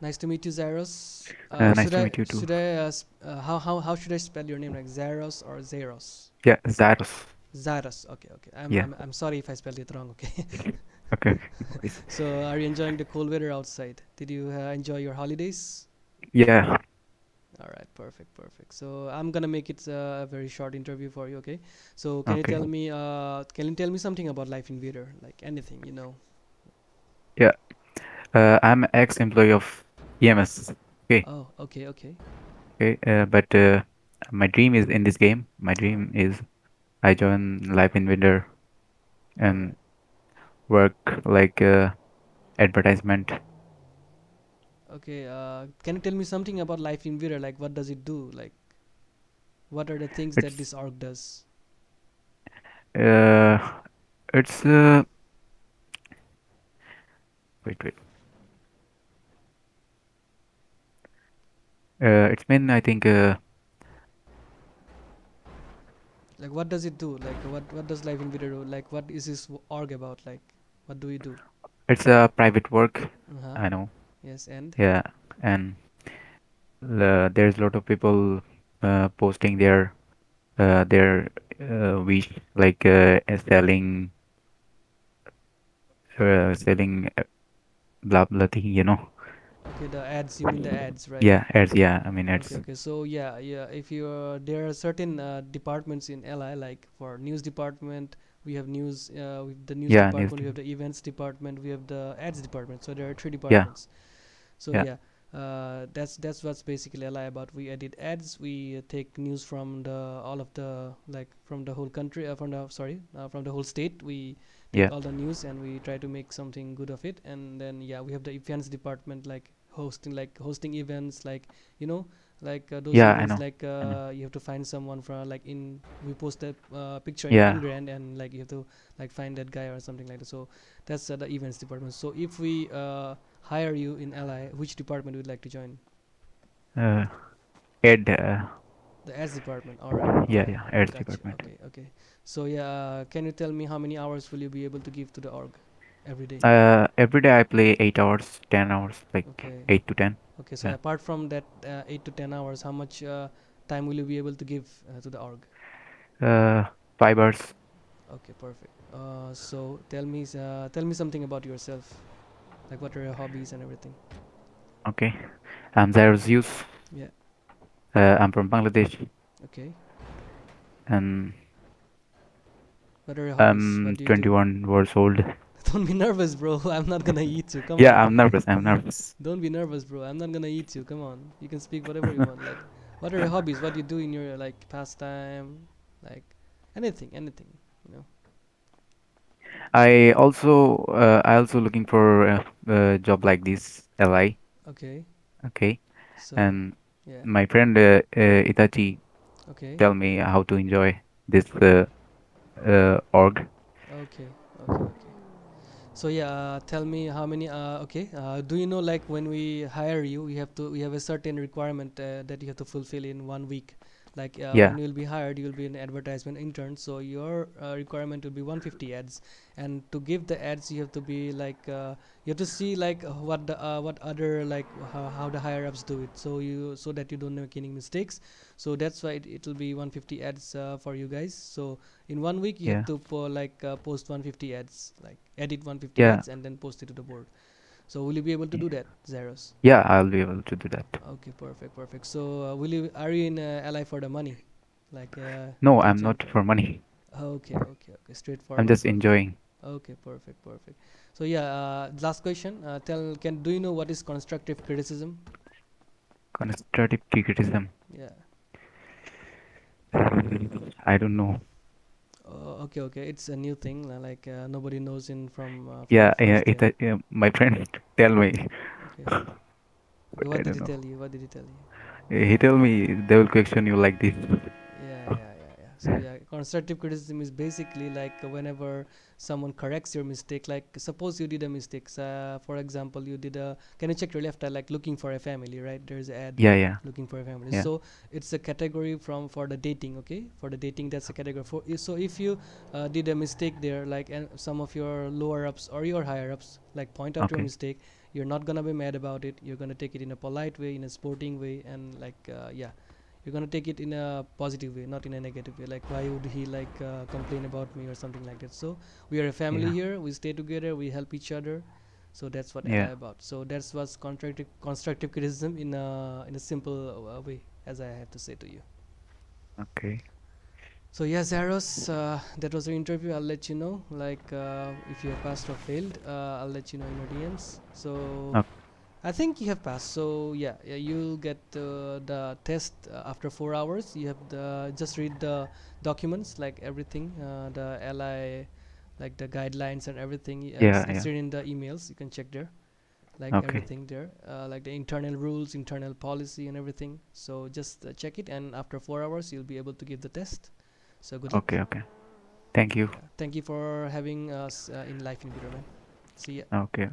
Nice to meet you, Xairos. Uh, Uh, nice should to I meet you too. should I uh, sp- uh, how how how should I spell your name like Xairos or Zeros? Yeah, Xairos. Xairos. Okay, okay. I'm Yeah. I'm I'm sorry if I spelled it wrong. Okay. Okay. so, are you enjoying the cold weather outside? Did you uh, enjoy your holidays? Yeah. All right, perfect, perfect. So I'm gonna make it uh, a very short interview for you. Okay. So can you tell me uh can you tell me something about Life in Invader? Like anything, you know? Yeah. Uh, I'm ex-employee of EMS. Okay. Oh, okay, okay. Okay. Uh, but uh, my dream is in this game. My dream is I join Life Invader and work like uh, advertisement. Okay, uh, can you tell me something about Life Invader? Like, what does it do? Like, what are the things that this org does? uh, it's uh, wait, wait. Uh, it's been I think uh, Like, what does it do? Like, what what does Life Invader do? Like, what is this org about? Like, what do we do? it's a private work. Uh-huh. I know. Yes, and Yeah, and uh, there's a lot of people uh, posting their uh, their uh, wish like uh, uh, selling uh, selling uh, blah blah thing, you know. Okay, the ads. You mean the ads, right? Yeah, ads. Yeah, I mean Okay, ads. okay. So yeah, yeah. If you are there are certain uh, departments in LI, like for news department, we have news. Uh, with the news Yeah, news. we have the events department, we have the ads department. So there are three departments. Yeah. So yeah, yeah, uh, that's that's what's basically LI about. We edit ads. We uh, take news from the all of the like from the whole country. Uh, from the sorry, uh, from the whole state. We take yeah, all the news and we try to make something good of it. And then yeah, we have the events department like hosting like hosting events like you know like uh, those yeah. I know. like I know. uh, you have to find someone from like in we post a uh, picture in Yeah, Ingrand and like you have to like find that guy or something like that. So that's uh, the events department. So if we uh, hire you in LI, which department would you like to join? uh, ad. Uh, The ads department. All right, yeah, yeah, ads Gotcha. department. Okay, okay. So yeah, uh, can you tell me how many hours will you be able to give to the org every day? Uh, every day I play eight hours, ten hours, like Okay, eight to ten. okay. So Yeah. apart from that, uh, eight to ten hours, how much uh, time will you be able to give uh, to the org? Uh, five hours. Okay, perfect. Uh, so tell me, uh, tell me something about yourself. Like what are your hobbies and everything? Okay. I'm Xairos Zeuss. Yeah. Uh, I'm from Bangladesh, Okay. and What are your hobbies? I'm What do you do? 21 years old. Don't be nervous, bro. I'm not gonna eat you. Come Yeah, on. I'm nervous. I'm nervous. Don't be nervous, bro. I'm not gonna eat you. Come on. You can speak whatever you want. Like, what are your hobbies? What do you do in your like pastime? Like, anything, anything. You know. I also uh, I also looking for a, a job like this, LI. Okay. Okay, So and yeah. my friend uh, uh, Itachi Okay. tell me how to enjoy this uh, uh, org. Okay. Okay. Okay. So yeah, uh, tell me how many. Uh, okay. Uh, do you know like when we hire you, we have to we have a certain requirement uh, that you have to fulfill in one week. Like uh, Yeah, when you'll be hired, you'll be an advertisement intern. So your uh, requirement will be 150 ads, and to give the ads, you have to be like uh, you have to see like uh, what the uh, what other like how, how the higher ups do it. So you so that you don't make any mistakes. So that's why it, it'll be 150 ads uh, for you guys. So in one week you have to po- like uh, post 150 ads like edit 150 yeah, ads and then post it to the board so will you be able to do that Xairos yeah. I'll be able to do that. okay perfect perfect so uh, will you are you in uh, li for the money like uh, No, I'm not for money. okay okay okay Straightforward. I'm just enjoying. okay perfect perfect so yeah uh, last question uh, tell can do you know what is constructive criticism Constructive criticism. yeah I don't know. Okay okay it's a new thing like uh, nobody knows in from uh, from Yeah, yeah. It, uh, yeah, my friend tell me, okay what I did he know. tell you what did he tell you He tell me they will question you like this. Yeah, yeah, yeah, yeah. So yeah, constructive criticism is basically like whenever someone corrects your mistake. Like suppose you did a mistake. Uh, for example, you did a. Can you check your left eye? Like looking for a family, right? There's an ad Yeah, yeah, looking for a family. yeah, So it's a category from for the dating. Okay, for the dating, that's a category. For so if you uh, did a mistake there, like and some of your lower ups or your higher ups, like point out your mistake, you're not gonna be mad about it you're gonna take it in a polite way in a sporting way and like uh, yeah you're gonna take it in a positive way not in a negative way like why would he like uh, complain about me or something like that so we are a family Yeah. here we stay together we help each other so that's what Yeah. LI about so that's what's constructive constructive criticism in a in a simple uh, way as i have to say to you Okay. so yeah, Xairos, uh, that was your interview. I'll let you know, like uh, if you have passed or failed. Uh, I'll let you know in your DMs. So Okay. I think you have passed. So yeah, yeah you'll get uh, the test uh, after four hours. You have the just read the documents, like everything, uh, the LI, like the guidelines and everything. uh, Yeah, it's, yeah. in the emails. You can check there, like Okay. everything there, uh, like the internal rules, internal policy, and everything. So just uh, check it, and after four hours, you'll be able to give the test. So good luck. Okay. Okay. Thank you. Thank you for having us uh, in Life Invader, man. See ya. Okay.